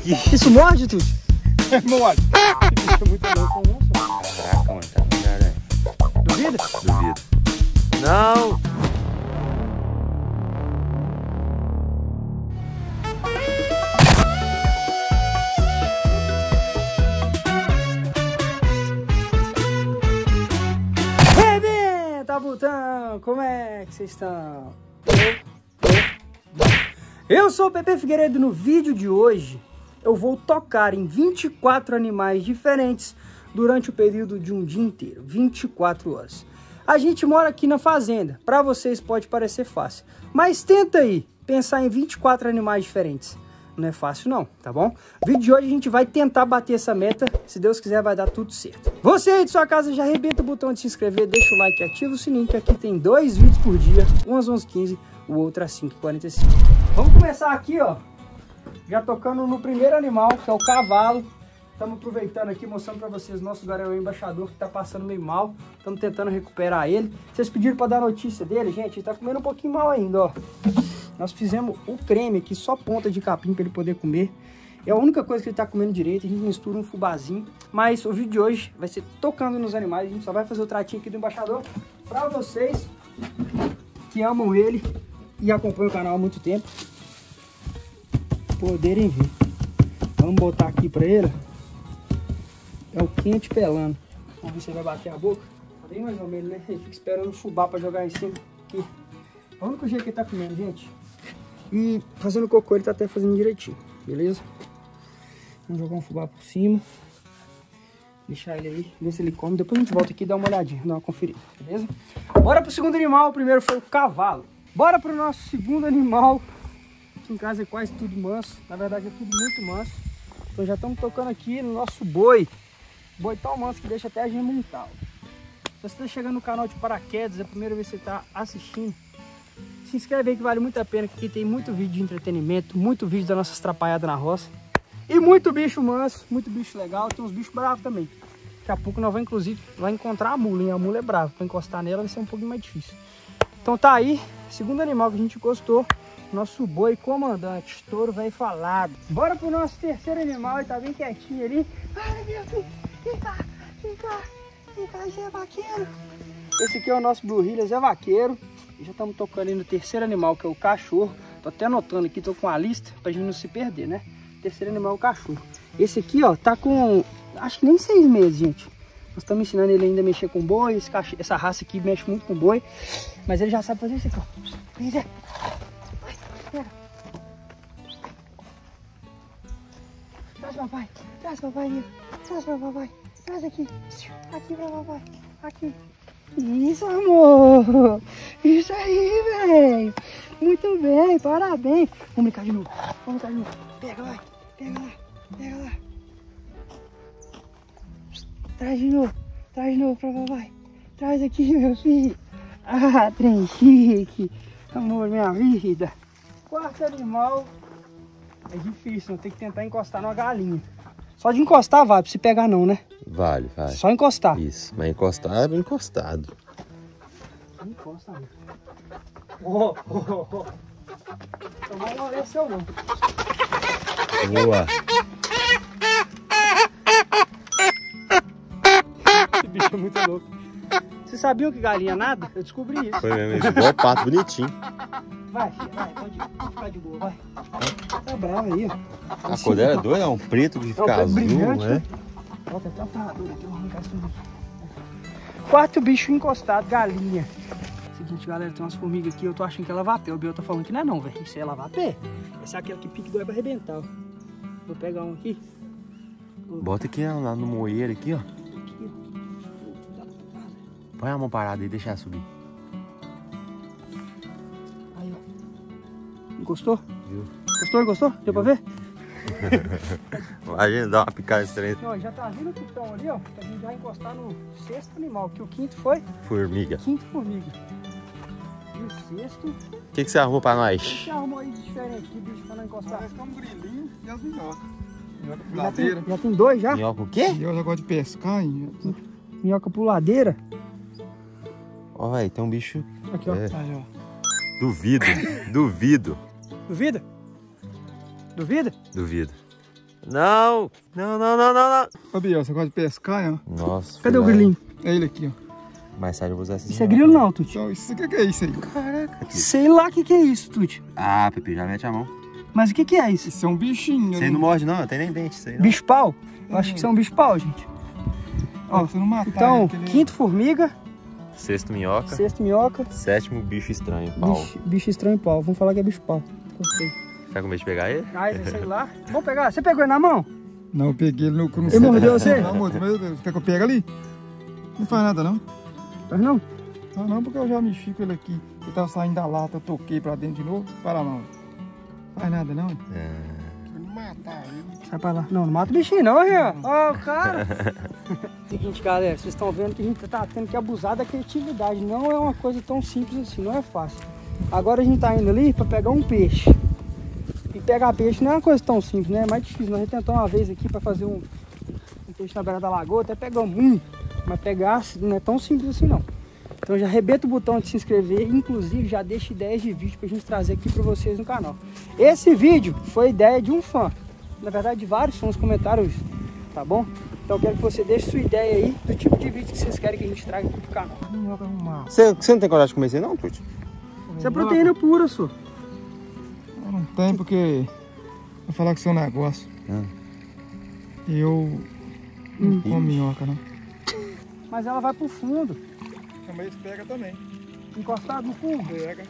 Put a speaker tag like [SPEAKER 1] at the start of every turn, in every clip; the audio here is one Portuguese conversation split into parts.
[SPEAKER 1] aqui.
[SPEAKER 2] Isso morde, Tuti?
[SPEAKER 3] Morde.
[SPEAKER 2] Esse bicho é muito louco, não.
[SPEAKER 1] Caraca, mano, tá no lugar, né?
[SPEAKER 2] Duvida?
[SPEAKER 1] Duvido. Não!
[SPEAKER 2] Rebenta, Butão! Como é que vocês estão? Eu sou o Pepe Figueiredo no vídeo de hoje eu vou tocar em 24 animais diferentes durante o período de um dia inteiro, 24 horas. A gente mora aqui na fazenda, para vocês pode parecer fácil, mas tenta aí pensar em 24 animais diferentes. Não é fácil não, tá bom? No vídeo de hoje a gente vai tentar bater essa meta, se Deus quiser vai dar tudo certo. Você aí de sua casa já arrebenta o botão de se inscrever, deixa o like e ativa o sininho que aqui tem dois vídeos por dia, um às 11h15, o outro às 5h45. Vamos começar aqui, ó, já tocando no primeiro animal, que é o cavalo. Estamos aproveitando aqui, mostrando para vocês nosso garoto embaixador que está passando meio mal. Estamos tentando recuperar ele. Vocês pediram para dar notícia dele, gente. Ele está comendo um pouquinho mal ainda, ó. Nós fizemos o creme aqui, só ponta de capim para ele poder comer. É a única coisa que ele está comendo direito. A gente mistura um fubazinho. Mas o vídeo de hoje vai ser tocando nos animais. A gente só vai fazer o tratinho aqui do embaixador para vocês que amam ele e acompanham o canal há muito tempo poderem ver. Vamos botar aqui pra ele. É o quente pelando. Vamos ver se ele vai bater a boca. Bem mais ou menos, né? Ele fica esperando fubá pra jogar em cima. Aqui. O único jeito que ele tá comendo, gente. E fazendo cocô ele tá até fazendo direitinho, beleza? Vamos jogar um fubá por cima. Deixar ele aí, ver se ele come. Depois a gente volta aqui e dá uma olhadinha, dá uma conferida, beleza? Bora pro segundo animal. O primeiro foi o cavalo. Bora pro nosso segundo animal, Aqui em casa é quase tudo manso. Na verdade é tudo muito manso. Então já estamos tocando aqui no nosso boi. Boi tão manso que deixa até a gente mental. Se você está chegando no canal de paraquedas, é a primeira vez que você está assistindo, se inscreve aí que vale muito a pena, porque tem muito vídeo de entretenimento, muito vídeo da nossa atrapalhada na roça. E muito bicho manso, muito bicho legal, tem uns bichos bravos também. Daqui a pouco nós vamos, inclusive, vai encontrar a mula, hein? A mula é brava, para encostar nela vai ser um pouquinho mais difícil. Então tá aí, segundo animal que a gente gostou, nosso boi comandante, touro velho falado. Bora pro nosso terceiro animal, ele tá bem quietinho ali. Ai, meu filho, vem cá, vem cá, vem cá, Zé Vaqueiro. Esse aqui é o nosso Blue Zé Vaqueiro. Já estamos tocando aí no terceiro animal, que é o cachorro. Tô até anotando aqui, tô com a lista pra gente não se perder, né? terceiro animal é o cachorro. Esse aqui, ó, tá com, acho que nem seis meses, gente. Nós estamos ensinando ele ainda a mexer com boi. Esse essa raça aqui mexe muito com boi. Mas ele já sabe fazer isso aqui, ó. Vem, Zé. Pega. Traz papai. Traz papai ali. Traz pra papai. Traz aqui. Aqui pra papai. Aqui. Isso, amor. Isso aí, velho. Muito bem. Parabéns. Vamos brincar de novo. Vamos brincar de novo. Pega, vai. Pega lá. Pega lá. Traz de novo. Traz de novo pra papai. Traz aqui, meu filho. Ah, trem chique. Amor, minha vida. Quarto animal é difícil, tem que tentar encostar numa galinha. Só de encostar vale, pra se pegar não, né?
[SPEAKER 1] Vale, vale.
[SPEAKER 2] Só encostar.
[SPEAKER 1] Isso, mas encostar é encostado.
[SPEAKER 2] Encosta, amigo. Oh, oh, oh. Tomar não é seu não.
[SPEAKER 1] Boa.
[SPEAKER 2] Esse bicho é muito louco. Vocês sabiam que galinha nada? Eu descobri isso.
[SPEAKER 1] Foi mesmo, igual o pato, bonitinho.
[SPEAKER 2] Vai, filha, vai, pode ir. Pode ficar de boa, vai. Tá bravo aí, ó.
[SPEAKER 1] A cor dela é doida, é um preto que fica
[SPEAKER 2] preto
[SPEAKER 1] azul,
[SPEAKER 2] brilhante,
[SPEAKER 1] né?
[SPEAKER 2] né? Ó, tem até uma ferradura aqui, eu vou arrancar isso tudo. Quarto bicho encostado, galinha. Seguinte, galera, tem umas formigas aqui, eu tô achando que é lavapé. O Biel tá falando que não é não, velho. Isso é lavapé. Essa é aquela que pique dói pra arrebentar, ó. Vou pegar um aqui.
[SPEAKER 1] Bota aqui ó, lá no moeiro aqui, ó. Põe a mão parada aí, deixa ela subir.
[SPEAKER 2] Aí, ó. Encostou?
[SPEAKER 1] Viu?
[SPEAKER 2] Gostou? Gostou? Deu pra ver?
[SPEAKER 1] A gente dá uma picada estranha.
[SPEAKER 2] Ó, já tá vindo o pitão ali, ó. Que a gente vai encostar no sexto animal, que o quinto foi
[SPEAKER 1] Formiga.
[SPEAKER 2] quinto formiga. E o sexto, o
[SPEAKER 1] O que, que você arrumou pra
[SPEAKER 2] que
[SPEAKER 1] nós?
[SPEAKER 2] você arrumou aí de diferente de bicho pra não encostar?
[SPEAKER 3] Parece que é um grilinho e as minhocas. Minhoca
[SPEAKER 2] Já
[SPEAKER 3] puladeira.
[SPEAKER 2] tem, já tem dois já?
[SPEAKER 1] Minhoca o quê?
[SPEAKER 3] E eu já gosto de pescar. E...
[SPEAKER 2] Minhoca puladeira.
[SPEAKER 1] Ó, velho, tem um bicho.
[SPEAKER 2] Aqui, ó.
[SPEAKER 1] É.
[SPEAKER 3] Aí, ó.
[SPEAKER 1] Duvido, duvido,
[SPEAKER 2] Duvida? Duvida?
[SPEAKER 1] duvido. Não! Não, não, não, não, não.
[SPEAKER 3] Ô, Biel, você gosta de pescar, ó?
[SPEAKER 1] Nossa.
[SPEAKER 2] Cadê o grilinho?
[SPEAKER 3] É ele aqui, ó.
[SPEAKER 1] Mais tarde eu vou usar esse.
[SPEAKER 2] Isso é grilo não, Tuti?
[SPEAKER 3] Então, isso aqui que é isso aí?
[SPEAKER 2] Caraca. Sei lá o que, que é isso, Tuti.
[SPEAKER 1] Ah, Pepe, já mete a mão.
[SPEAKER 2] Mas o que, que é isso?
[SPEAKER 3] Isso é um bichinho.
[SPEAKER 1] Isso aí não morde, não. Não tem nem dente. Isso aí não.
[SPEAKER 2] Bicho pau? Eu acho que isso é um bicho pau, gente.
[SPEAKER 3] Ó, você não matar
[SPEAKER 2] Então,
[SPEAKER 3] ele, que ele-
[SPEAKER 2] quinto formiga,
[SPEAKER 1] Sexto minhoca.
[SPEAKER 2] sexto minhoca,
[SPEAKER 1] Sétimo bicho estranho, pau.
[SPEAKER 2] bicho, bicho estranho pau. Vamos falar que é bicho pau. Gostei.
[SPEAKER 1] Tá com medo de pegar ele?
[SPEAKER 2] Ah, sei lá. Vamos pegar. Você pegou ele na mão?
[SPEAKER 3] Não, eu peguei ele no... no
[SPEAKER 2] Ele mordeu você?
[SPEAKER 3] Não, meu Deus. Quer que eu pegue ali? Não faz nada, não.
[SPEAKER 2] Mas não.
[SPEAKER 3] Não, não, porque eu já mexi com ele aqui. Ele tava saindo da lata, eu toquei pra dentro de novo. Para não. Faz nada, não.
[SPEAKER 1] É.
[SPEAKER 3] Não matar ele.
[SPEAKER 2] Sai pra lá. Não, não mata o bichinho não, Rian. Ó, o cara. Seguinte, galera. Vocês estão vendo que a gente tá tendo que abusar da criatividade. Não é uma coisa tão simples assim. Não é fácil. Agora a gente tá indo ali pra pegar um peixe. E pegar peixe não é uma coisa tão simples, né? É mais difícil. Nós tentamos uma vez aqui pra fazer um, um peixe na beira da lagoa. Até pegamos um. Mas pegar não é tão simples assim, não. Então já arrebenta o botão de se inscrever, inclusive já deixa ideias de vídeo pra gente trazer aqui pra vocês no canal. Esse vídeo foi ideia de um fã, na verdade de vários fãs comentaram isso, tá bom? Então eu quero que você deixe sua ideia aí do tipo de vídeo que vocês querem que a gente traga aqui pro canal.
[SPEAKER 3] Minhoca arrumar.
[SPEAKER 1] Você, você não tem coragem de comer isso aí, não, Tuti?
[SPEAKER 2] Isso é proteína pura, sua.
[SPEAKER 3] Eu não tenho porque. Vou falar com o seu negócio.
[SPEAKER 1] Hum.
[SPEAKER 3] Eu. Não como minhoca, não.
[SPEAKER 2] Mas ela vai pro fundo,
[SPEAKER 3] Chama eles pega também.
[SPEAKER 2] encostado no fundo.
[SPEAKER 3] Pega.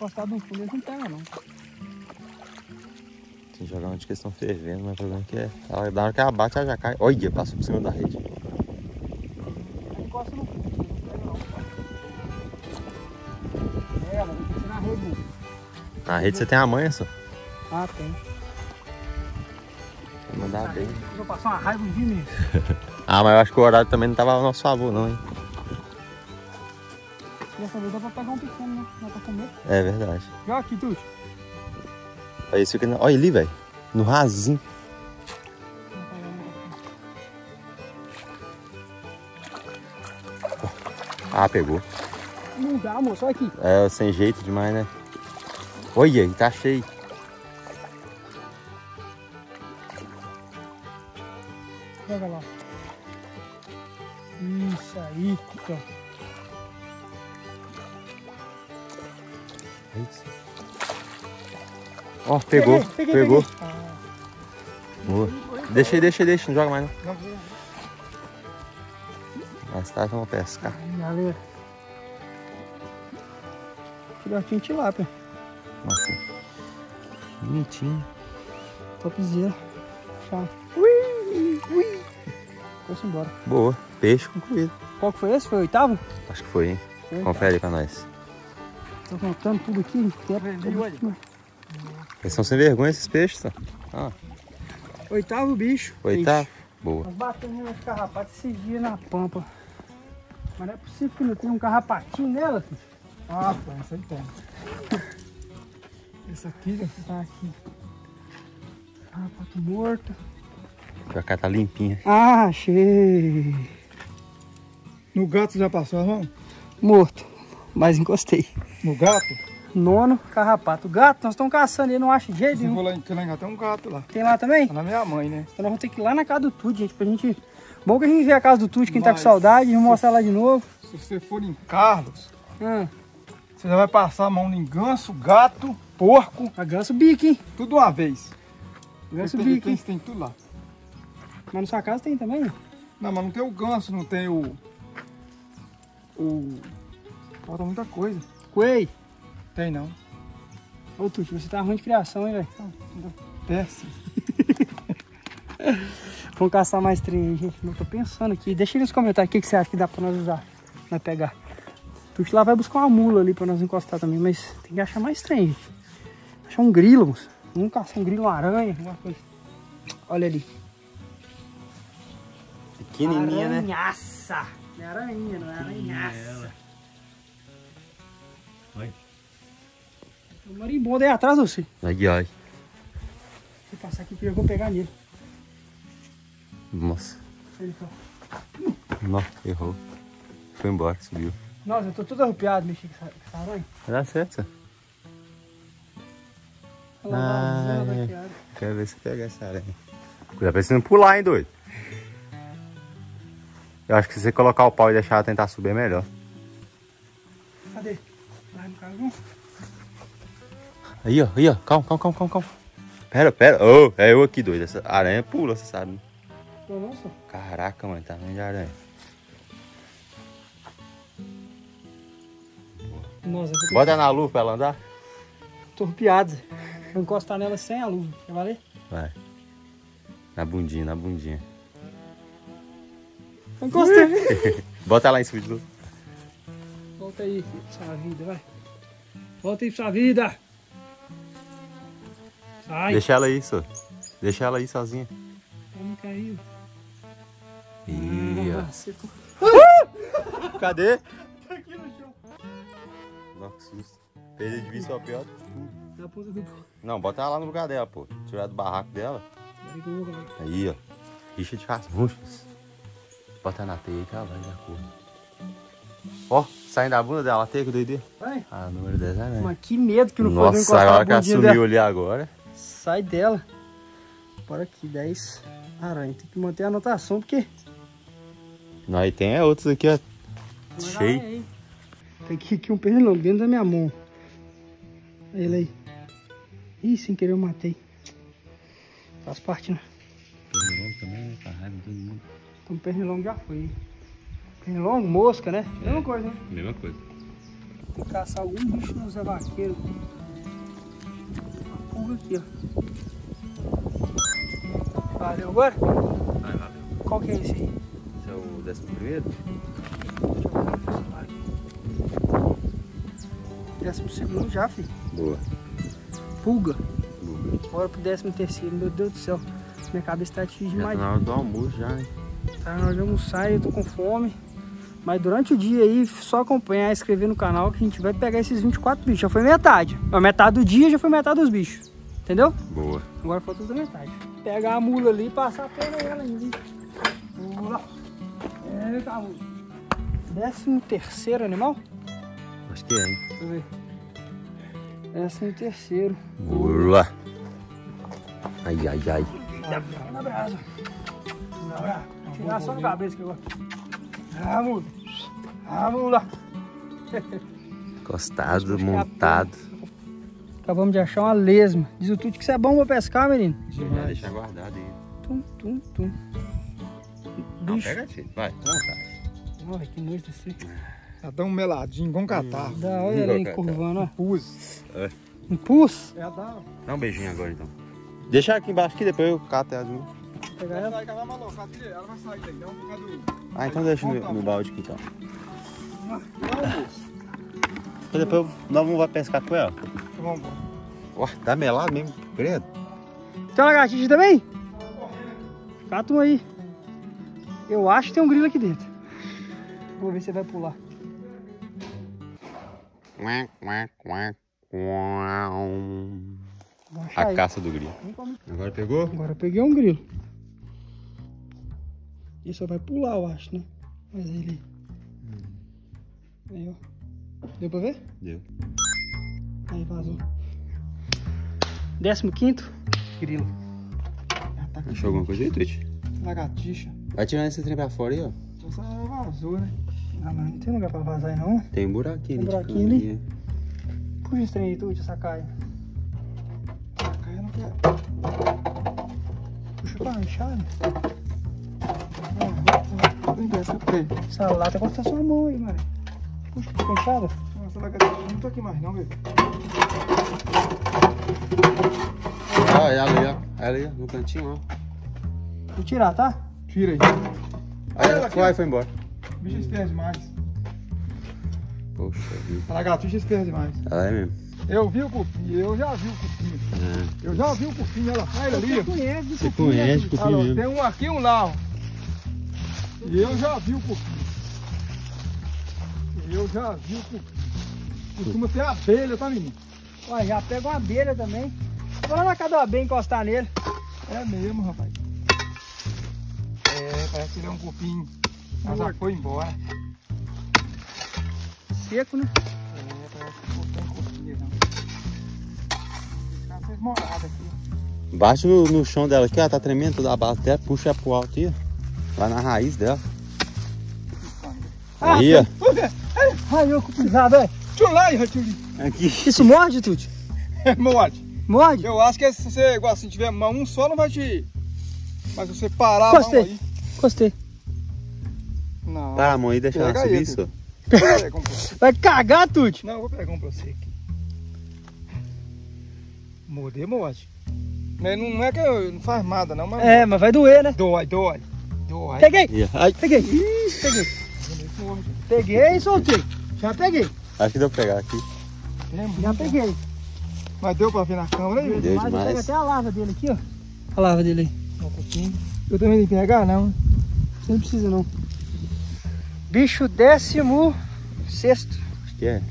[SPEAKER 2] Encostado no fundo eles não pegam não.
[SPEAKER 1] Tem que jogar onde que eles estão fervendo, mas o problema é que é. Ela, da hora que ela bate, ela já cai. Olha, passou por cima da rede.
[SPEAKER 2] Ela encosta no fundo, não pega não. É, ela tem que ser na rede. né?
[SPEAKER 1] Na rede você tem a manha, só.
[SPEAKER 2] Ah, tem.
[SPEAKER 1] Vou mandar bem.
[SPEAKER 2] Vou passar uma raiva um dia mesmo.
[SPEAKER 1] Ah, mas eu acho que o horário também não tava a nosso favor, não, hein?
[SPEAKER 2] Dessa vez dá pra pegar um pequeno, né? Dá pra comer.
[SPEAKER 1] É verdade.
[SPEAKER 2] Joga aqui, Tuti.
[SPEAKER 1] Olha isso aqui. Olha ali, velho. No rasinho. Ah, pegou.
[SPEAKER 2] Não dá, moço. Olha aqui.
[SPEAKER 1] É, sem jeito demais, né? Olha, tá cheio.
[SPEAKER 2] Ó,
[SPEAKER 1] pegou,
[SPEAKER 2] Peguei, peguei,
[SPEAKER 1] pegou.
[SPEAKER 2] peguei. Ah,
[SPEAKER 1] Boa. Deixa aí, deixa aí, deixa. Não joga mais, não. Mais tarde vamos pescar.
[SPEAKER 2] galera. Filhotinho de tilápia.
[SPEAKER 1] Nossa. Bonitinho.
[SPEAKER 2] Topzera. Tchau. Ui, ui. Foi-se embora.
[SPEAKER 1] Boa. Peixe concluído.
[SPEAKER 2] Qual que foi esse? Foi o oitavo?
[SPEAKER 1] Acho que foi, hein?
[SPEAKER 2] Foi.
[SPEAKER 1] Confere com nós.
[SPEAKER 2] Tô contando tudo aqui.
[SPEAKER 1] Eles são sem vergonha esses peixes, tá? Ah,
[SPEAKER 2] Oitavo bicho.
[SPEAKER 1] oitavo.
[SPEAKER 2] Ixi.
[SPEAKER 1] Boa.
[SPEAKER 2] Nós batemos nos carrapatos esses dias na pampa. Mas não é possível que não tenha um carrapatinho nela, filho.
[SPEAKER 3] Ah, pô, essa aí tem. Esse aqui, ó.
[SPEAKER 2] Tá aqui. Carrapato morto.
[SPEAKER 1] A cá tá limpinha.
[SPEAKER 2] Ah, achei.
[SPEAKER 3] No gato já passou, irmão?
[SPEAKER 2] Morto. Mas encostei.
[SPEAKER 3] No gato?
[SPEAKER 2] Nono carrapato. Gato, nós estamos caçando ele, não acha jeito
[SPEAKER 3] Se
[SPEAKER 2] nenhum.
[SPEAKER 3] vou lá em Calenga, tem um gato lá.
[SPEAKER 2] Tem lá também?
[SPEAKER 3] Tá na minha mãe, né?
[SPEAKER 2] Então nós vamos ter que ir lá na casa do Tude, gente, pra gente. Bom que a gente vê a casa do Tude, quem tá com
[SPEAKER 3] Mas-
[SPEAKER 2] saudade, vamos mostrar lá de novo.
[SPEAKER 3] Se você for em Carlos,
[SPEAKER 2] Ah,
[SPEAKER 3] você já vai passar a mão em ganso, gato, porco,
[SPEAKER 2] a ganso bico, hein?
[SPEAKER 3] tudo uma vez.
[SPEAKER 2] Ganso
[SPEAKER 3] tem,
[SPEAKER 2] bico,
[SPEAKER 3] tem,
[SPEAKER 2] hein?
[SPEAKER 3] tem tudo lá.
[SPEAKER 2] Mas na sua casa tem também?
[SPEAKER 3] Não, mas não tem o ganso, não tem o. O. Falta muita coisa.
[SPEAKER 2] Coei.
[SPEAKER 3] Tem não.
[SPEAKER 2] Ô Tude, você tá ruim de criação, hein, velho?
[SPEAKER 3] Péssimo.
[SPEAKER 2] Vamos caçar mais trem aí, gente. Não tô pensando aqui. Deixa aí nos comentários o que, que você acha que dá pra nós usar. Nós pegar. Tuxo lá vai buscar uma mula ali pra nós encostar também, mas tem que achar mais trem, gente. Achar um grilo, moço. Vamos caçar um grilo, uma aranha, alguma coisa. Olha ali.
[SPEAKER 1] Pequenininha, né?
[SPEAKER 2] Aranhaça. Não é aranha, não é aranhaça. O marimbondo aí atrás, você.
[SPEAKER 1] Ó.
[SPEAKER 2] Deixa eu passar aqui que eu vou pegar nele.
[SPEAKER 1] Nossa.
[SPEAKER 2] Ele tá.
[SPEAKER 1] Não, errou. Foi embora, subiu.
[SPEAKER 2] Nossa, eu tô todo arrupiado mexer com essa, aranha.
[SPEAKER 1] Vai dar certo.
[SPEAKER 2] Olha lá,
[SPEAKER 1] Ah, é. Quero ver se pega essa aranha. Cuidado pra você não pular, hein, doido. Eu acho que se você colocar o pau e deixar ela tentar subir é melhor.
[SPEAKER 2] Cadê? Vai no carro.
[SPEAKER 1] Aí, ó, aí, ó. Calma, calma, calma, calma, calma. Pera, pera. Ô, é eu aqui, doido. Essa aranha pula, você sabe. né?
[SPEAKER 2] Só.
[SPEAKER 1] Caraca, mano, tamanho de aranha.
[SPEAKER 2] Nossa,
[SPEAKER 1] Bota na luva pra ela andar.
[SPEAKER 2] Zé. Vou encostar nela sem a luva. Quer valer?
[SPEAKER 1] Vai. Na bundinha, na bundinha.
[SPEAKER 2] Encostei.
[SPEAKER 1] Bota ela em cima de novo.
[SPEAKER 2] Volta aí, sua vida, vai. Volta aí pra sua vida. Sai.
[SPEAKER 1] Deixa ela aí, só. Deixa ela aí sozinha.
[SPEAKER 2] Não caiu.
[SPEAKER 1] Ih, ó.
[SPEAKER 2] Tô...
[SPEAKER 1] Cadê?
[SPEAKER 2] Tá aqui no chão.
[SPEAKER 1] Nossa, que susto. Perder de vista é o pior.
[SPEAKER 2] Ponta do...
[SPEAKER 1] Não, bota ela lá no lugar dela, pô. Tirar do barraco dela. Aí, ó. Rixa de rasmuchas. Bota na teia que ela vai dar cor. Ó, saindo da bunda dela, a teia que doideira.
[SPEAKER 2] Vai.
[SPEAKER 1] Ah, número 10 é né?
[SPEAKER 2] Mas que medo que não foi não
[SPEAKER 1] Nossa, agora que ela sumiu
[SPEAKER 2] dela.
[SPEAKER 1] ali agora.
[SPEAKER 2] Sai dela. Bora aqui, 10 aranha. Tem que manter a anotação, porque...
[SPEAKER 1] Nós tem é outros aqui, ó. Cheio.
[SPEAKER 2] Tem aqui, aqui um pernilongo dentro da minha mão. Ele aí. Ih, sem querer eu matei. Faz parte, né?
[SPEAKER 1] Pernilongo também, né? Tá raiva todo mundo.
[SPEAKER 2] Então pernilongo já foi. Pernilongo, mosca, né? Mesma coisa, né?
[SPEAKER 1] Mesma coisa.
[SPEAKER 2] Tem que caçar algum bicho no Zé Vaqueiro. Pulga aqui, ó. Valeu agora?
[SPEAKER 1] Vai, valeu.
[SPEAKER 2] Qual que é esse aí?
[SPEAKER 1] Esse é o décimo primeiro?
[SPEAKER 2] Deixa eu ver no celular. Décimo segundo já, filho.
[SPEAKER 1] Boa.
[SPEAKER 2] Pulga.
[SPEAKER 1] Boa.
[SPEAKER 2] Bora pro décimo terceiro. Meu Deus do céu. Minha cabeça tá
[SPEAKER 1] Já
[SPEAKER 2] demais.
[SPEAKER 1] tá na hora do almoço já, hein?
[SPEAKER 2] Tá na hora de almoçar eu tô com fome. Mas durante o dia aí, só acompanhar inscrever no canal que a gente vai pegar esses 24 bichos. Já foi metade. A metade do dia já foi metade dos bichos. Entendeu?
[SPEAKER 1] Boa.
[SPEAKER 2] Agora falta outra metade. Pegar a mula ali e passar a perna nela ainda. Mula. Eita, mula. Décimo terceiro animal?
[SPEAKER 1] Acho que é, hein?
[SPEAKER 2] Deixa eu ver. Décimo terceiro.
[SPEAKER 1] Boa. Ai, ai, ai.
[SPEAKER 2] Na brasa. Na brasa. Tirar só no cabeça que eu gosto. Ah, mula. Ah, mula.
[SPEAKER 1] Encostado,
[SPEAKER 2] é
[SPEAKER 1] montado.
[SPEAKER 2] Acabamos de achar uma lesma. Diz o Tuti que isso é bom pra pescar, menino.
[SPEAKER 1] Vai deixar guardado aí.
[SPEAKER 2] Tum, tum, tum.
[SPEAKER 1] Não,
[SPEAKER 2] Bicho.
[SPEAKER 1] pega. Vai, vontade.
[SPEAKER 2] Olha que desse.
[SPEAKER 3] Já dá um meladinho, com catarro.
[SPEAKER 2] Dá, olha ali
[SPEAKER 1] Cara,
[SPEAKER 2] encurvando, ó.
[SPEAKER 3] Pus.
[SPEAKER 2] Um pus.
[SPEAKER 3] É, dá.
[SPEAKER 1] Dá um beijinho agora, então. Deixa aqui embaixo que depois eu cato ela de novo.
[SPEAKER 2] Pegar
[SPEAKER 3] Ela
[SPEAKER 2] ela.
[SPEAKER 3] vai acabar maluca, ela vai sair daí, não, por causa do...
[SPEAKER 1] Ah, então deixa no, no balde aqui, então.
[SPEAKER 3] Não,
[SPEAKER 1] depois nós vamos vai pescar com ela.
[SPEAKER 3] Vamos, vamos.
[SPEAKER 1] Ó, tá melado mesmo, credo.
[SPEAKER 2] Tem uma lagartixa também? Cata um aí. Eu acho que tem um grilo aqui dentro. Vou ver se vai pular.
[SPEAKER 1] A caça do grilo. Agora pegou?
[SPEAKER 2] Agora eu peguei um grilo. Ele só vai pular, eu acho, né? Mas ele. Aí, ó. Deu pra ver?
[SPEAKER 1] Deu.
[SPEAKER 2] Aí vazou. Décimo quinto, grilo.
[SPEAKER 3] Tá
[SPEAKER 1] Achou alguma coisa aí, Twitch?
[SPEAKER 3] lagartixa.
[SPEAKER 1] Vai tirando esse trem pra fora aí, ó.
[SPEAKER 3] Só vazou, né?
[SPEAKER 2] Ah, mas não tem lugar pra vazar aí não.
[SPEAKER 1] Tem um buraquinho
[SPEAKER 2] Tem um
[SPEAKER 1] ali. de
[SPEAKER 2] buraquinho ali? Puxa esse trem aí, tu, essa caia.
[SPEAKER 3] A caia não quer.
[SPEAKER 2] Puxa com a enxada.
[SPEAKER 3] Vem cá, essa.
[SPEAKER 2] Essa lata corta sua mão aí, mano. Puxa com a enxada.
[SPEAKER 3] Essa lagartixa não tá aqui mais, não, velho.
[SPEAKER 1] Ó, ela ali, ó. Ela ali, ó, no cantinho, ó.
[SPEAKER 2] Vou tirar, tá?
[SPEAKER 3] Tira aí.
[SPEAKER 1] Aí
[SPEAKER 3] ela
[SPEAKER 1] foi, foi embora.
[SPEAKER 3] O bicho espera demais.
[SPEAKER 1] Poxa vida.
[SPEAKER 3] A lagartixa espera demais.
[SPEAKER 1] Ela é mesmo.
[SPEAKER 3] Eu vi o cupim, eu já vi o cupim.
[SPEAKER 1] É.
[SPEAKER 3] Eu já vi o cupim, ela sai ali. ó.
[SPEAKER 2] conhece, de
[SPEAKER 1] Você
[SPEAKER 2] cupim,
[SPEAKER 1] conhece
[SPEAKER 2] né,
[SPEAKER 1] cupim mesmo.
[SPEAKER 3] tem um aqui e um lá, ó. E eu já vi o cupim. Eu já vi o cupim. Costuma ter abelha, tá, menino?
[SPEAKER 2] Olha, já pega uma abelha também. Vou lá na casa abelha encostar nele.
[SPEAKER 3] É mesmo, rapaz. É, parece que ele é um cupim. Mas já foi embora.
[SPEAKER 2] seco, né?
[SPEAKER 3] É, parece que não tem copinha, não. Deixa vocês moradas aqui.
[SPEAKER 1] Bate no, no chão dela aqui, ó. Tá tremendo toda a base dela. Puxa pro alto aí, ó. Lá na raiz dela.
[SPEAKER 2] Ah,
[SPEAKER 1] Aí, ó.
[SPEAKER 2] Ai, eu com pisado, é.
[SPEAKER 3] Lá.
[SPEAKER 1] Aqui.
[SPEAKER 2] Isso morde, Tuti?
[SPEAKER 3] Morde.
[SPEAKER 2] Morde?
[SPEAKER 3] Eu acho que se você, igual assim, tiver mão um só, não vai te... Mas se você parar a mão
[SPEAKER 2] Gostei.
[SPEAKER 3] aí...
[SPEAKER 2] Gostei.
[SPEAKER 3] Não.
[SPEAKER 1] Tá, a mão aí, deixa ela subir
[SPEAKER 3] aí,
[SPEAKER 1] isso.
[SPEAKER 3] Um.
[SPEAKER 2] Vai cagar, Tuti?
[SPEAKER 3] Não, eu vou pegar um pra você aqui. Morder, morde. Mas não é que eu- não faz nada, não, mas...
[SPEAKER 2] É, mas vai doer, né?
[SPEAKER 3] Dói, dói. Dói.
[SPEAKER 2] Peguei,
[SPEAKER 1] Ih, Ai,
[SPEAKER 2] peguei. Peguei. Peguei e soltei. Já peguei.
[SPEAKER 1] Acho que deu pra pegar aqui.
[SPEAKER 2] Já peguei.
[SPEAKER 3] Mas deu pra ver na câmera aí?
[SPEAKER 1] Deu
[SPEAKER 2] Mas eu
[SPEAKER 1] demais.
[SPEAKER 2] pego até a lava dele aqui, ó. A lava dele aí.
[SPEAKER 3] Um pouquinho. Eu também tenho que pegar, não.
[SPEAKER 2] Você não precisa, não. Bicho décimo sexto.
[SPEAKER 1] Acho que é.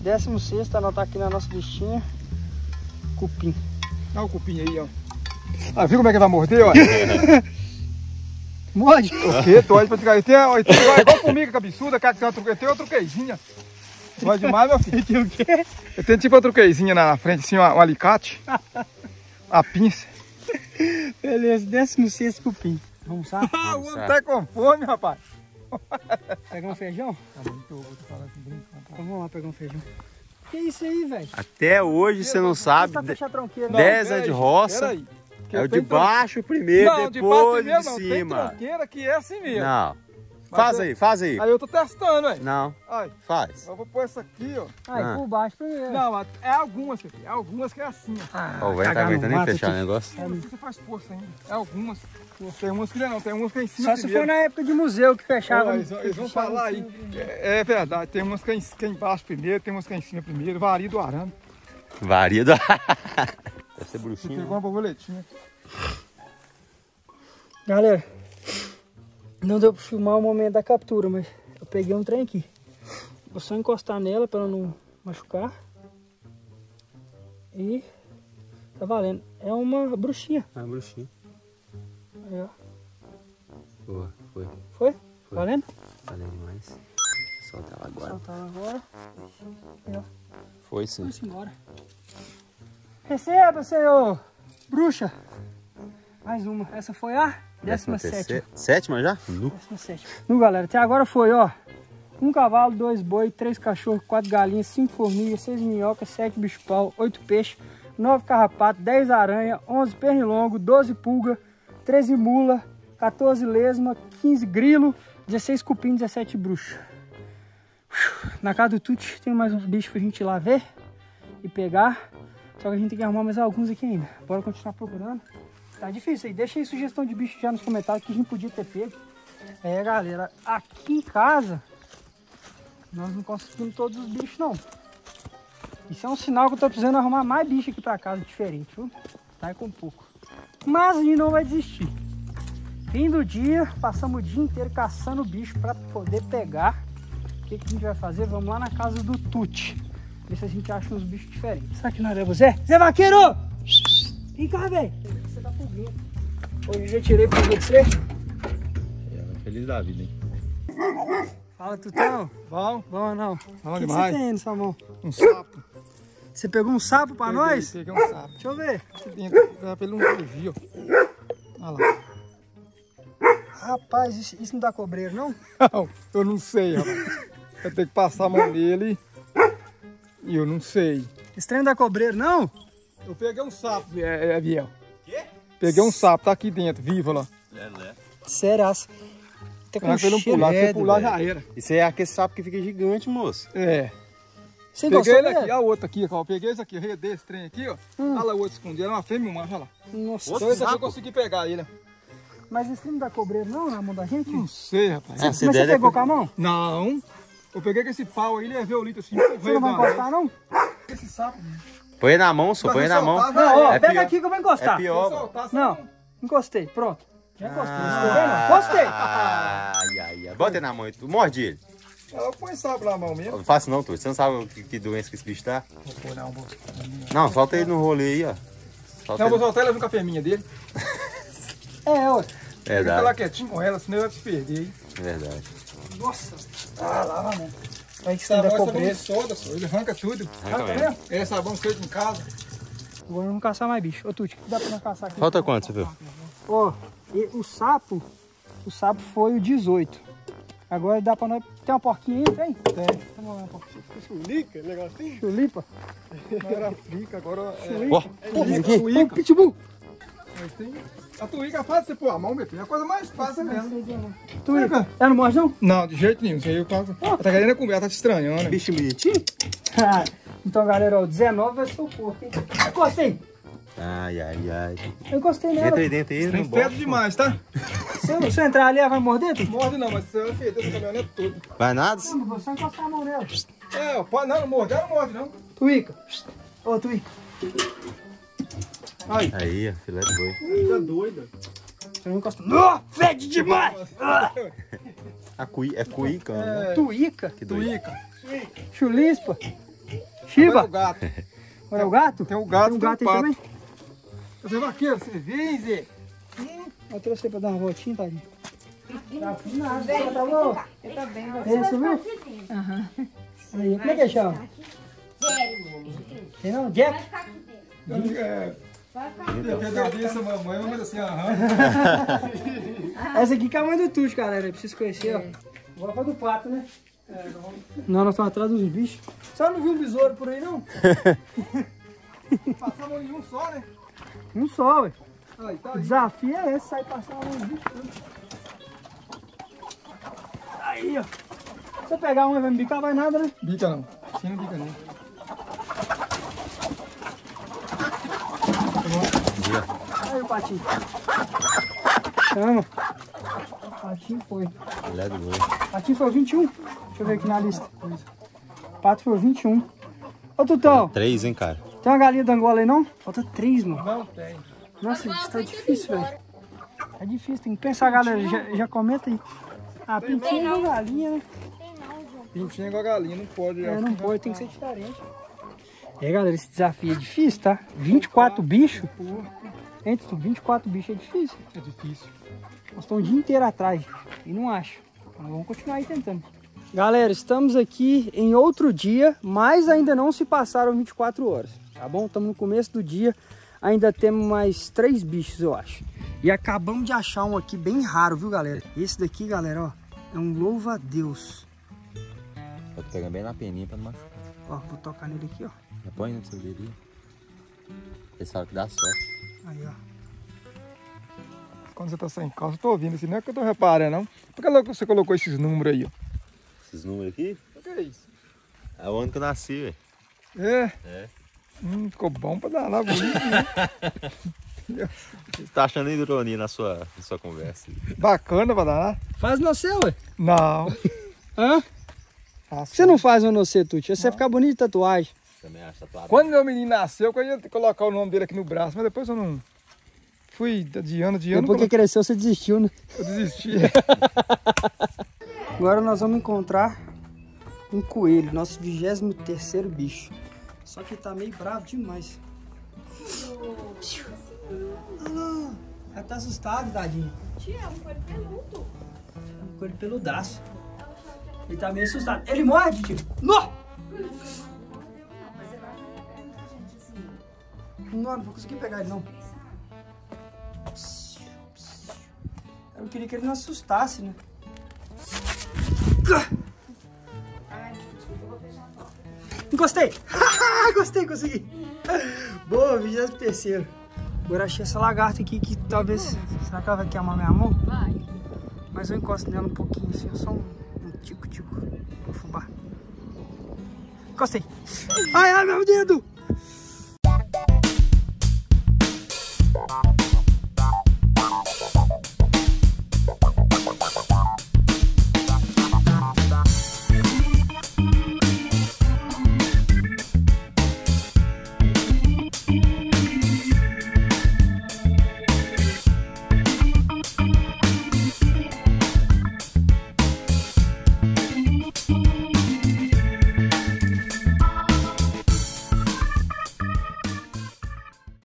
[SPEAKER 2] Décimo sexto, anotar aqui na nossa listinha. Cupim.
[SPEAKER 3] Olha o cupim aí, ó. Ah, viu como é que vai morder, olha?
[SPEAKER 2] Morde.
[SPEAKER 3] O quê? Dói pra ficar. Tem, ó, tem igual, formiga cabeçuda, cara, que tem, uma truque, tem uma truquezinha. Dói demais, meu filho.
[SPEAKER 2] Tem o quê?
[SPEAKER 3] Eu tenho tipo uma truquezinha na frente, assim, um alicate. A pinça.
[SPEAKER 2] Beleza, décimo sexto cupim. Vamos lá?
[SPEAKER 3] Ah, o homem tá com fome, rapaz.
[SPEAKER 2] Pegar um feijão?
[SPEAKER 3] Tá bom, então eu vou te falar assim, brincando.
[SPEAKER 2] Então vamos lá pegar um feijão. Que isso aí, velho?
[SPEAKER 1] Até hoje você não sabe.
[SPEAKER 2] Tá fechar a tronqueira.
[SPEAKER 3] Não,
[SPEAKER 1] Dez
[SPEAKER 3] pera
[SPEAKER 1] é de roça.
[SPEAKER 3] pera aí. Que
[SPEAKER 1] É o de
[SPEAKER 3] tron-
[SPEAKER 1] baixo primeiro,
[SPEAKER 3] Não, de baixo
[SPEAKER 1] depois
[SPEAKER 3] primeiro
[SPEAKER 1] de
[SPEAKER 3] não. Tem
[SPEAKER 1] cima.
[SPEAKER 3] tronqueira que é assim mesmo.
[SPEAKER 1] Não.
[SPEAKER 3] Mas
[SPEAKER 1] Faz
[SPEAKER 3] eu-
[SPEAKER 1] aí, faz aí.
[SPEAKER 3] Aí eu tô testando, velho.
[SPEAKER 1] Não,
[SPEAKER 3] Aí,
[SPEAKER 1] faz.
[SPEAKER 3] eu vou pôr essa aqui, ó.
[SPEAKER 2] Aí,
[SPEAKER 1] Ah.
[SPEAKER 2] por baixo primeiro.
[SPEAKER 3] Não, mas é algumas, filho. É algumas que é assim, ó.
[SPEAKER 2] Ah,
[SPEAKER 1] o velho tá aguentando nem fechar o
[SPEAKER 2] aqui.
[SPEAKER 1] negócio.
[SPEAKER 3] Não se você faz força ainda. É algumas. Tem umas que não, é não. tem umas que é em cima
[SPEAKER 2] Só se
[SPEAKER 3] primeiro.
[SPEAKER 2] for na época de museu que fechava.
[SPEAKER 3] Ó, eles, vão- eles vão falar aí. É, é verdade, tem umas que é, em, que é embaixo primeiro, tem umas que é em cima primeiro, varia do arame.
[SPEAKER 1] Varia do... Deve ser
[SPEAKER 3] Você
[SPEAKER 1] bruxinho.
[SPEAKER 3] pegou uma borboletinha.
[SPEAKER 2] Galera, não deu pra filmar o momento da captura, mas eu peguei um trem aqui. Vou só encostar nela pra ela não machucar. E tá valendo. É uma bruxinha.
[SPEAKER 1] Ah, bruxinho.
[SPEAKER 2] Aí, ó.
[SPEAKER 1] Boa, foi.
[SPEAKER 2] Foi? Valendo?
[SPEAKER 1] Valeu demais. Solta ela agora.
[SPEAKER 2] Soltar ela agora. Aí, ó.
[SPEAKER 1] Foi sim.
[SPEAKER 2] Vamos embora. Receba, senhor! Bruxa! Mais uma. Essa foi a décima sétima.
[SPEAKER 1] terceira- Sétima já? Nu.
[SPEAKER 2] Décima sétima. No, galera, até agora foi, ó. Um cavalo, dois boi, três cachorros, quatro galinhas, cinco formigas, seis minhocas, sete bicho-pau, oito peixes, nove carrapatos, dez aranha, onze pernilongo, doze pulga, treze mula, 14 lesma, 15 grilo, 16 cupim, 17 bruxa. Na casa do Tuti tem mais uns bichos pra gente ir lá ver e pegar. Só que a gente tem que arrumar mais alguns aqui ainda. Bora continuar procurando. Tá difícil aí. Deixa aí sugestão de bicho já nos comentários que a gente podia ter pego. É, galera, aqui em casa nós não conseguimos todos os bichos não. Isso é um sinal que eu tô precisando arrumar mais bicho aqui pra casa diferente, viu? Tá com pouco. Mas a gente não vai desistir. Fim do dia, passamos o dia inteiro caçando bicho para poder pegar. O que, que a gente vai fazer? Vamos lá na casa do Tuti. Ver se a gente acha uns bichos diferentes. Será que nós leva o Zé? Zé Vaqueiro! Vem cá, velho. Você tá. Hoje eu já tirei pro você.
[SPEAKER 1] Feliz da vida, hein?
[SPEAKER 2] Fala, Tutão.
[SPEAKER 3] Bom,
[SPEAKER 2] Bom ou não?
[SPEAKER 3] bom
[SPEAKER 2] O que, que
[SPEAKER 3] demais.
[SPEAKER 2] você tem aí na sua mão?
[SPEAKER 3] Um sapo.
[SPEAKER 2] Você pegou um sapo pra
[SPEAKER 3] Peguei,
[SPEAKER 2] nós?
[SPEAKER 3] Peguei um sapo.
[SPEAKER 2] Deixa eu ver.
[SPEAKER 3] Aqui dentro, pra ele não fugir, ó. Olha lá.
[SPEAKER 2] Rapaz, isso, isso não dá cobreiro, não?
[SPEAKER 3] Não, eu não sei, rapaz. Eu tenho que passar a mão nele eu não sei.
[SPEAKER 2] Esse trem não dá cobreiro, não?
[SPEAKER 3] Eu peguei um sapo, é, é Biel. Quê? Peguei um sapo, tá aqui dentro, vivo lá.
[SPEAKER 2] Seraço. Tá com
[SPEAKER 3] Pra ele não
[SPEAKER 2] cheiro.
[SPEAKER 3] pular, se pular já era.
[SPEAKER 1] Isso é aquele sapo que fica gigante, moço.
[SPEAKER 3] É.
[SPEAKER 2] Você
[SPEAKER 3] Peguei
[SPEAKER 2] gostou
[SPEAKER 3] ele aqui, a outra aqui, ó. Eu peguei esse aqui, rei desse trem aqui, ó.
[SPEAKER 2] Hum.
[SPEAKER 3] Olha lá o outro escondido, é uma fêmea um macho, olha lá.
[SPEAKER 2] Nossa,
[SPEAKER 1] Outro
[SPEAKER 3] Então esse aqui eu
[SPEAKER 1] sapo?
[SPEAKER 3] consegui pegar ele. ó.
[SPEAKER 2] mas esse trem não dá cobreiro, não, na mão da gente?
[SPEAKER 3] Não sei, rapaz.
[SPEAKER 1] Ah,
[SPEAKER 2] Mas você
[SPEAKER 1] der,
[SPEAKER 2] pegou com a mão?
[SPEAKER 3] Não. Eu peguei com esse pau aí, levei o litro assim,
[SPEAKER 2] Você não vai encostar, não?
[SPEAKER 3] Esse sapo.
[SPEAKER 1] Põe na mão, só põe na mão.
[SPEAKER 2] Não, ó,
[SPEAKER 3] era.
[SPEAKER 2] pega
[SPEAKER 1] pior.
[SPEAKER 2] aqui que eu vou encostar.
[SPEAKER 1] É pior,
[SPEAKER 3] soltar,
[SPEAKER 2] Não, encostei, pronto. Já encostei,
[SPEAKER 1] Ah.
[SPEAKER 2] estourei não. Encostei.
[SPEAKER 1] Ai, ai, ai. Bota ele na mão e tu morde ele.
[SPEAKER 3] Eu põe sapo na mão mesmo.
[SPEAKER 1] Não faça não, tu. Você não sabe que, que doença que esse bicho tá?
[SPEAKER 3] Vou pôr na mão.
[SPEAKER 1] Não, solta ele no rolê aí, ó. Solta
[SPEAKER 3] Não, vou
[SPEAKER 1] ele.
[SPEAKER 3] soltar e levar com a fêmea dele.
[SPEAKER 2] É, ó.
[SPEAKER 3] Tem que ficar lá
[SPEAKER 1] Verdade,
[SPEAKER 3] quietinho com ela, senão ele vai se perder, hein?
[SPEAKER 1] verdade.
[SPEAKER 2] Nossa. Ah, lá, mano. Vai estender a
[SPEAKER 3] Sabão é sabão de
[SPEAKER 2] pobreza.
[SPEAKER 3] soda, só. ele arranca tudo.
[SPEAKER 1] Arranca
[SPEAKER 2] Tá
[SPEAKER 1] mesmo.
[SPEAKER 3] É sabão feito em casa.
[SPEAKER 2] Agora vamos caçar mais bicho. Ô, Tuti, o que dá pra nós caçar aqui?
[SPEAKER 1] Falta quanto, você viu?
[SPEAKER 2] Ó, o sapo, o sapo foi o 18. Agora dá pra nós... Tem uma porquinha aí, tem? Tem. Vamos lá, uma porquinha.
[SPEAKER 3] Chulica, legal assim.
[SPEAKER 2] Chulipa.
[SPEAKER 3] Não era frica, agora é...
[SPEAKER 2] Chulipa.
[SPEAKER 1] Ó,
[SPEAKER 3] Tuíca,
[SPEAKER 2] Ô, pitbull.
[SPEAKER 3] Mas tem... A tuíca é fácil de você pôr a mão, meu filho. É a coisa mais fácil mesmo.
[SPEAKER 2] Tuíca. Ela não morde, não?
[SPEAKER 3] Não, de jeito nenhum. Isso aí eu faço. Ela tá querendo comer, ela tá te estranhando.
[SPEAKER 1] bicho bonitinho.
[SPEAKER 2] então, galera, ó, o 19 vai ser o porco, hein? Encostei.
[SPEAKER 1] Ai, ai, ai.
[SPEAKER 2] Eu encostei nela.
[SPEAKER 1] Entra aí dentro aí,
[SPEAKER 3] Tem
[SPEAKER 1] bota.
[SPEAKER 3] demais, tá?
[SPEAKER 2] Se eu, se eu entrar ali, ela vai morder, tu?
[SPEAKER 3] Morde não, mas você vai feder essa caminhonete toda.
[SPEAKER 1] Vai nada?
[SPEAKER 2] Não, vou só encostar a mão nela.
[SPEAKER 3] É, pode não, não morde, ela não morde não.
[SPEAKER 2] Tuíca. Ô, Tuíca.
[SPEAKER 3] Aí,
[SPEAKER 1] Aí, ó, filé de boi.
[SPEAKER 3] tá doida.
[SPEAKER 2] Você não encosta. Não, fede demais.
[SPEAKER 1] A cui, é cuíca, né?
[SPEAKER 3] É,
[SPEAKER 2] Tuíca.
[SPEAKER 1] Que
[SPEAKER 3] tuíca.
[SPEAKER 2] Chulispa.
[SPEAKER 3] Agora é
[SPEAKER 2] Chiba.
[SPEAKER 3] o gato.
[SPEAKER 2] Agora é o gato?
[SPEAKER 3] Tem o gato,
[SPEAKER 2] Tem um
[SPEAKER 3] tem o
[SPEAKER 2] gato aí
[SPEAKER 3] pato.
[SPEAKER 2] também?
[SPEAKER 3] Você vaqueiro, você vem, Zé.
[SPEAKER 2] Eu trouxe aí pra dar uma voltinha, tadinho. Tá frio nada, tá bom?
[SPEAKER 4] Eu também vou
[SPEAKER 2] Esse subiu? Aham. Aí, como é que chama? Tem não? Jack?
[SPEAKER 3] É,
[SPEAKER 4] Vai ficar
[SPEAKER 3] pedaço mamãe, mas assim, aham.
[SPEAKER 2] Essa aqui que é a mãe do Tuxo, galera. Precisa conhecer, ó. Igual a do pato, né? Não, nós estamos atrás dos bichos. Só não viu um besouro por aí, não?
[SPEAKER 3] Passamos em um só, né?
[SPEAKER 2] Um só, ué.
[SPEAKER 3] Aí, tá
[SPEAKER 2] O
[SPEAKER 3] aí.
[SPEAKER 2] desafio é esse, sair passando uns bichos. tudo. Aí, ó. Se eu pegar um e vai me bicar, vai nada, né?
[SPEAKER 3] Bica não. Sim, não bica não.
[SPEAKER 2] Aí o patinho. Chama. Patinho foi.
[SPEAKER 1] Boi.
[SPEAKER 2] Patinho foi 21. Deixa eu ver aqui na lista. Pato foi 21. Ô, Tutão,
[SPEAKER 1] Três, hein, cara?
[SPEAKER 2] tem uma galinha da Angola aí, não? Falta três, mano.
[SPEAKER 3] Não tem.
[SPEAKER 2] Nossa, isso tá difícil, velho. Tá difícil, tem que pensar, galera. Já, já comenta aí. Ah, pintinha de galinha, né?
[SPEAKER 3] Pintinha igual galinha, não pode.
[SPEAKER 2] É, não pode, tem que ser diferente. É, galera, esse desafio é difícil, tá? 24 bichos. Entre 24 bichos é difícil.
[SPEAKER 3] É difícil.
[SPEAKER 2] Nós estamos o dia inteiro atrás e não acho. Mas vamos continuar aí tentando. Galera, estamos aqui em outro dia, mas ainda não se passaram 24 horas, tá bom? Estamos no começo do dia, ainda temos mais três bichos, eu acho. E acabamos de achar um aqui bem raro, viu, galera? Esse daqui, galera, ó, é um louva-a-Deus.
[SPEAKER 1] Tô pegando bem na peninha pra não machucar.
[SPEAKER 2] Ó, vou tocar nele aqui, ó.
[SPEAKER 1] Já põe no seu dedo. Eles falam que dá sorte.
[SPEAKER 2] Aí, ó.
[SPEAKER 3] Quando você tá sem calça, eu tô ouvindo assim, não é que eu tô reparando, não. Por que louco você colocou esses números aí, ó?
[SPEAKER 1] Esses números aqui
[SPEAKER 3] O que é isso?
[SPEAKER 1] é o ano que eu nasci, velho.
[SPEAKER 3] É?
[SPEAKER 1] É.
[SPEAKER 3] Hum, ficou bom pra dar lá, bonito. né?
[SPEAKER 1] Você tá achando ironia na sua, na sua conversa.
[SPEAKER 3] Bacana pra dar.
[SPEAKER 2] Faz no seu, ué.
[SPEAKER 3] Não.
[SPEAKER 2] Hã?
[SPEAKER 3] Faço.
[SPEAKER 2] Você não faz no seu, Tuti. Você vai ficar bonito de tatuagem.
[SPEAKER 1] Também acho tatuado.
[SPEAKER 3] Quando meu menino nasceu, eu ia colocar o nome dele aqui no braço, mas depois eu não. Fui adiando, adiando,
[SPEAKER 2] Depois que cresceu, você desistiu, né?
[SPEAKER 3] eu desisti.
[SPEAKER 2] Agora nós vamos encontrar um coelho, nosso 23 bicho. Só que ele tá meio bravo demais. Lá, ela tá assustado, tadinho.
[SPEAKER 4] Tia, é um coelho peludo.
[SPEAKER 2] É um coelho peludaço. Ele tá meio assustado. Ele morde, tio. Nó! Não, não vou conseguir pegar ele, não. Eu queria que ele não assustasse, né? Encostei! Gostei, consegui! Boa, 23 Agora achei essa lagarta aqui que talvez. Será que ela vai queimar minha mão?
[SPEAKER 4] Vai.
[SPEAKER 2] Mas eu encosto nela um pouquinho assim, só um, um tico-tico pro fubá. Encostei. Ai, ai, meu dedo!